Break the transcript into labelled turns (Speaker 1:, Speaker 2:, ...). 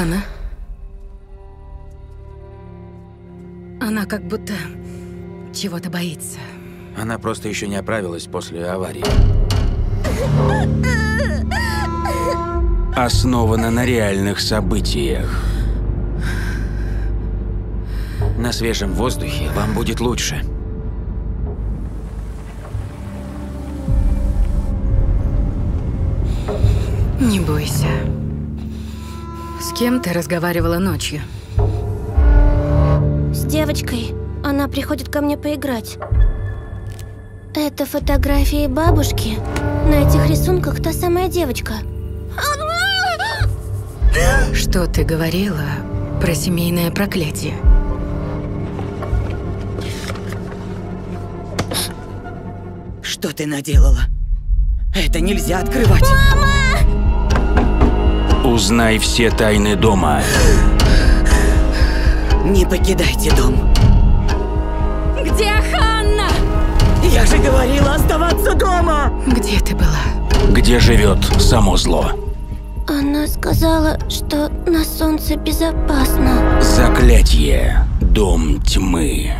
Speaker 1: Хана? Она как будто чего-то боится.
Speaker 2: Она просто еще не оправилась после аварии.
Speaker 3: Основана на реальных событиях.
Speaker 2: На свежем воздухе вам будет лучше.
Speaker 1: Не бойся. С кем ты разговаривала ночью?
Speaker 4: С девочкой. Она приходит ко мне поиграть. Это фотографии бабушки. На этих рисунках та самая девочка.
Speaker 1: Что ты говорила про семейное проклятие?
Speaker 5: Что ты наделала? Это нельзя открывать.
Speaker 3: Узнай все тайны дома.
Speaker 5: Не покидайте дом.
Speaker 4: Где Ханна?
Speaker 5: Я же говорила оставаться дома!
Speaker 1: Где ты была?
Speaker 3: Где живет само зло.
Speaker 4: Она сказала, что на солнце безопасно.
Speaker 3: Заклятие. Дом тьмы.